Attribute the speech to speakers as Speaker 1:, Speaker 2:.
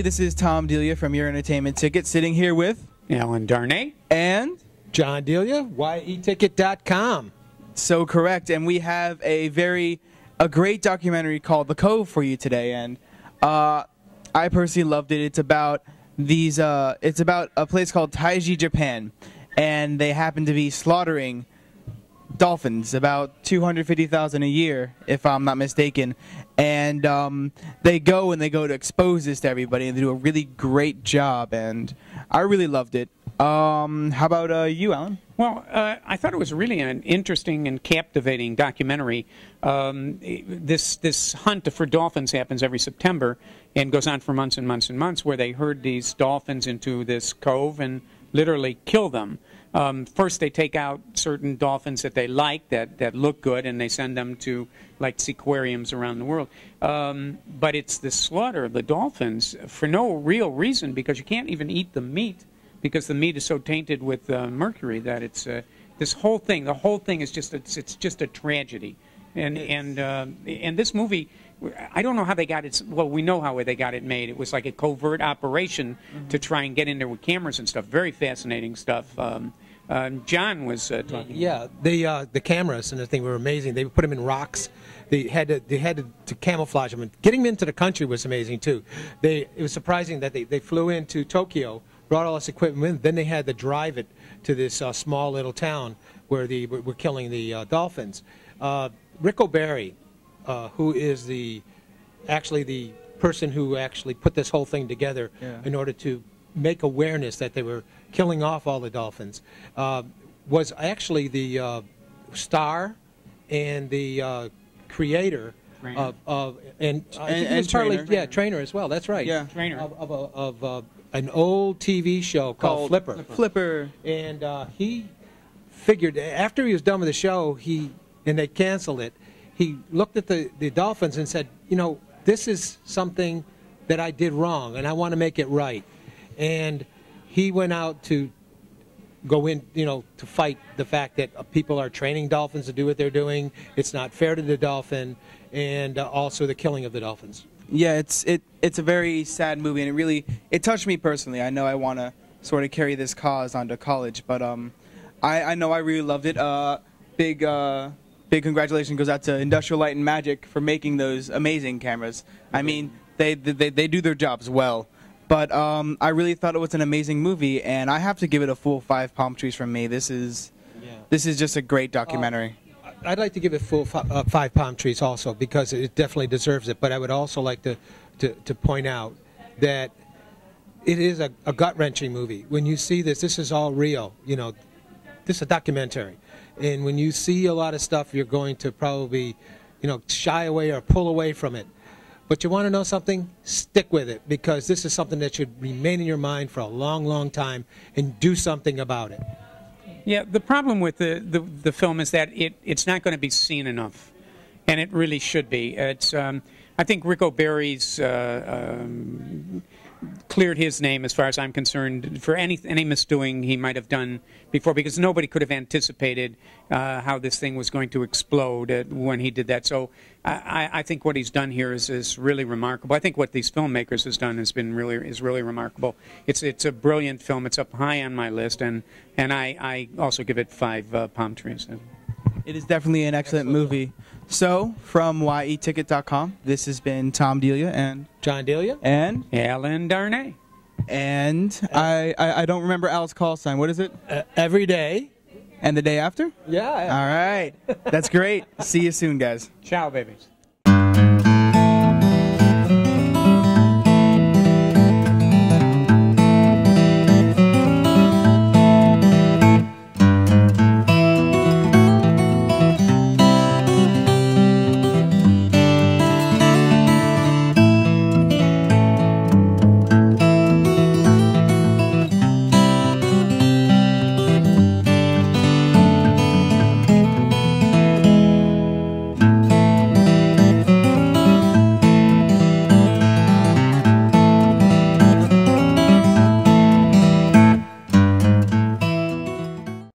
Speaker 1: everybody. This is Tom Delia from Your Entertainment Ticket, sitting here with
Speaker 2: Alan Darnay.
Speaker 1: and
Speaker 3: John Delia, yeticket.com.
Speaker 1: so correct. And we have a very a great documentary called The Cove for you today, and uh, I personally loved it. It's about these. Uh, it's about a place called Taiji, Japan, and they happen to be slaughtering dolphins, about 250,000 a year, if I'm not mistaken. And um, they go and they go to expose this to everybody, and they do a really great job. And I really loved it. Um, how about uh, you, Alan?
Speaker 2: Well, uh, I thought it was really an interesting and captivating documentary. Um, this this hunt for dolphins happens every September and goes on for months and months and months, where they herd these dolphins into this cove and literally kill them. Um, first, they take out certain dolphins that they like that, that look good, and they send them to like aquariums around the world. Um, but it's the slaughter of the dolphins for no real reason because you can't even eat the meat because the meat is so tainted with uh, mercury that it's uh, this whole thing. The whole thing is just it's, it's just a tragedy. And and uh, and this movie, I don't know how they got it. Well, we know how they got it made. It was like a covert operation
Speaker 1: Mm-hmm.
Speaker 2: to try and get in there with cameras and stuff. Very fascinating stuff. Um, uh, John was uh, talking.
Speaker 3: Yeah, the uh, the cameras and the thing were amazing. They put them in rocks. They had to they had to, to camouflage them. And getting them into the country was amazing too. They it was surprising that they, they flew into Tokyo, brought all this equipment in. Then they had to drive it to this uh, small little town where the were were killing the uh, dolphins. Uh, Ric O'Barry, uh, who is the actually the person who actually put this whole thing together
Speaker 1: Yeah.
Speaker 3: in order to make awareness that they were killing off all the dolphins, uh, was actually the uh, star and the uh, creator
Speaker 2: Trainer.
Speaker 3: of, of and, I
Speaker 1: And-
Speaker 3: think
Speaker 1: and
Speaker 3: was partly
Speaker 1: trainer.
Speaker 3: yeah trainer as well. That's right.
Speaker 1: Yeah.
Speaker 2: Trainer.
Speaker 3: of, of, a, of uh, an old TV show called, Flipper
Speaker 1: Flipper.
Speaker 3: and uh, he figured after he was done with the show, he and they canceled it. He looked at the the dolphins and said, you know, this is something that I did wrong, and I want to make it right. And he went out to go in, you know, to fight the fact that uh, people are training dolphins to do what they're doing. It's not fair to the dolphin, and uh, also the killing of the dolphins.
Speaker 1: Yeah, it's it it's a very sad movie, and it really it touched me personally. I know I want to sort of carry this cause onto college, but um, I I know I really loved it. Uh, big uh, big congratulations goes out to Industrial Light and Magic for making those amazing cameras. I mean, they they they do their jobs well. But um, I really thought it was an amazing movie, and I have to give it a full five palm trees from me. This is
Speaker 3: Yeah.
Speaker 1: this is just a great documentary.
Speaker 3: I'd like to give it full uh, five palm trees also because it definitely deserves it. But I would also like to, to, to point out that it is a, a gut wrenching movie. When you see this, this is all real. You know, this is a documentary, and when you see a lot of stuff, you're going to probably, you know, shy away or pull away from it. But you want to know something? Stick with it because this is something that should remain in your mind for a long, long time and do something about it.
Speaker 2: Yeah, the problem with the, the, the film is that it, it's not going to be seen enough, and it really should be. It's um, I think Ric O'Barry's uh, um, cleared his name as far as I'm concerned for any any misdoing he might have done before, because nobody could have anticipated uh, how this thing was going to explode uh, when he did that. So I, I- I think what he's done here is, is really remarkable. I think what these filmmakers has done has been really is really remarkable. It's it's a brilliant film. It's up high on my list, and and I, I also give it five uh, palm trees.
Speaker 1: It is definitely an excellent movie. So, from yeticket.com, this has been Tom Delia and
Speaker 3: John Delia?
Speaker 1: and
Speaker 2: Alan Darnay.
Speaker 1: and I, I I don't remember Al's call sign. What is it?
Speaker 3: Uh, every day.
Speaker 1: And the day after?
Speaker 3: Yeah.
Speaker 1: All right. That's great. See you soon, guys.
Speaker 2: Ciao, babies.